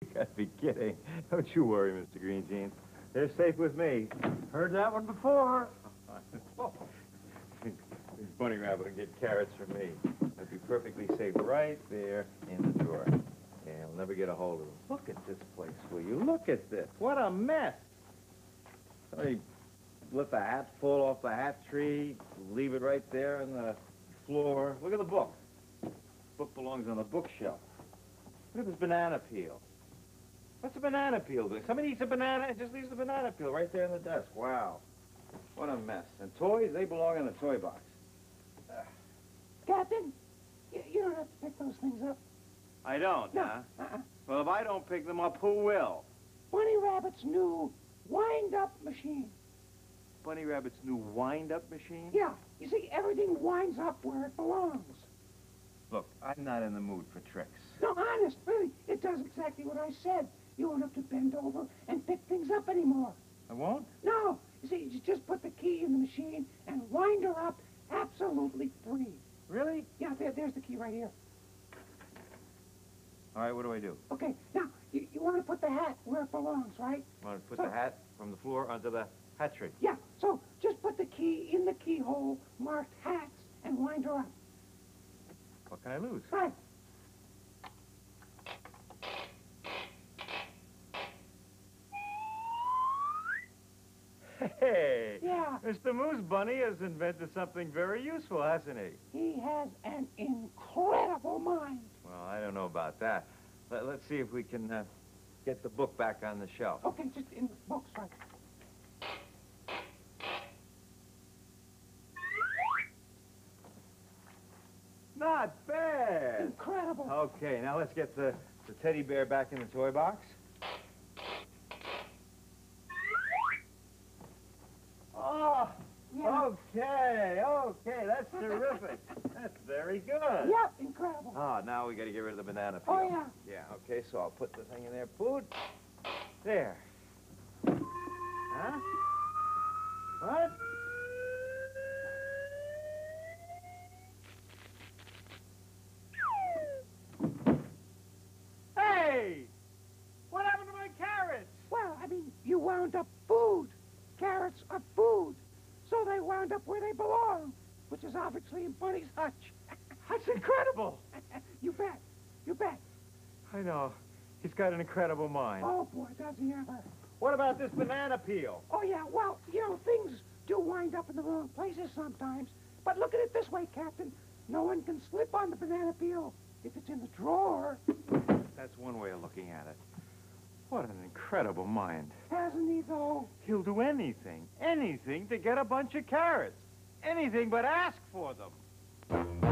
You gotta be kidding. Don't you worry, Mr. Green Jeans. They're safe with me. Heard that one before. Bunny Rabbit will get carrots from me. They'll be perfectly safe right there in the drawer. Yeah, I'll never get a hold of them. Look at this place, will you? Look at this. What a mess. Somebody let the hat fall off the hat tree, leave it right there on the floor. Look at the book. The book belongs on the bookshelf. Look at this banana peel. What's a banana peel doing? Somebody eats a banana and just leaves the banana peel right there on the desk. Wow. What a mess. And toys, they belong in the toy box. Captain, you, you don't have to pick those things up. I don't, No. huh? Uh-uh. Well, if I don't pick them up, who will? Bunny Rabbit's new wind-up machine. Bunny Rabbit's new wind-up machine? Yeah, you see, everything winds up where it belongs. Look, I'm not in the mood for tricks. No, honest, really, it does exactly what I said. You won't have to bend over and pick things up anymore. I won't? No, you see, you just put the key in the machine and wind her up absolutely free. Really? Yeah, there, there's the key right here. All right, what do I do? Okay, now, you, you want to put the hat where it belongs, right? Want to put the hat from the floor onto the hat tree? Yeah, so just put the key in the keyhole marked hats and wind her up. What can I lose? Right. Hey! Yeah. Mr. Moose Bunny has invented something very useful, hasn't he? He has an incredible mind. Well, I don't know about that. Let, us see if we can uh, get the book back on the shelf. Okay, just in the books, right? Not bad! Incredible. Okay, now let's get the, the teddy bear back in the toy box. Oh, Yeah. okay, okay, that's terrific. That's very good. Yep, incredible. Ah, now we got to get rid of the banana peel. Oh, yeah. Yeah, okay, so I'll put the thing in there. Food. There. Huh? What? Hey! What happened to my carrots? Well, I mean, you wound up food. Carrots are food. Wound up where they belong, which is obviously in Bunny's hutch. That's incredible. you bet. You bet. I know. He's got an incredible mind. Oh, boy, does he ever. What about this banana peel? Oh, yeah, well, you know, things do wind up in the wrong places sometimes. But look at it this way, Captain. No one can slip on the banana peel if it's in the drawer. That's one way of looking at it. What an incredible mind. Hasn't he, though? He'll do anything, anything to get a bunch of carrots. Anything but ask for them.